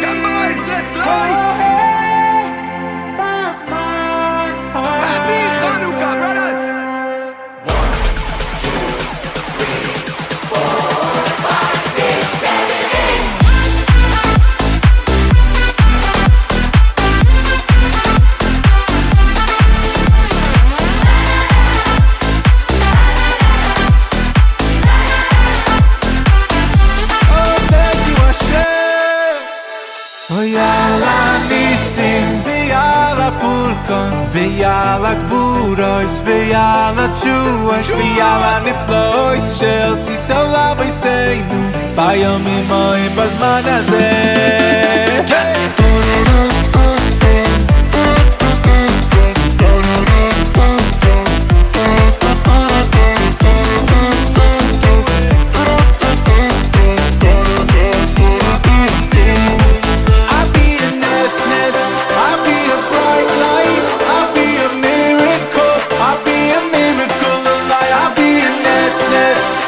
Come on, let's go! kan ve yala gvur ois ve yala chu ois ve yala ne shel si so la ve mi moy bas manazel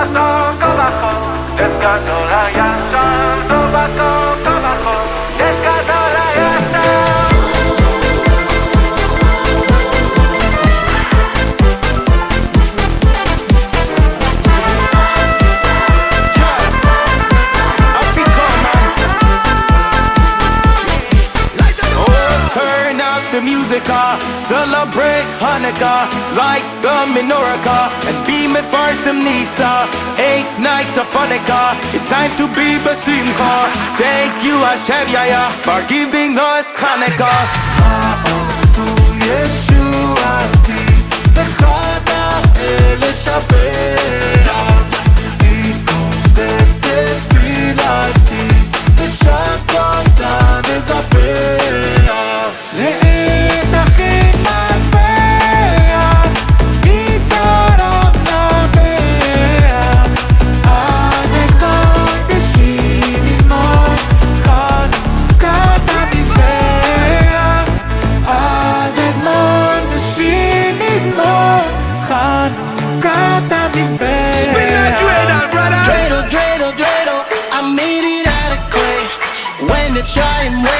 descanso, trabajo, descanso, la Hanukkah, celebrate Hanukkah like the menorah and beam it for some Nisa. Eight nights of Hanukkah, it's time to be Basimcha. Thank you Hashem Yaya for giving us Hanukkah. Yeshua. Brothers! Dreidel, dreidel, dreidel,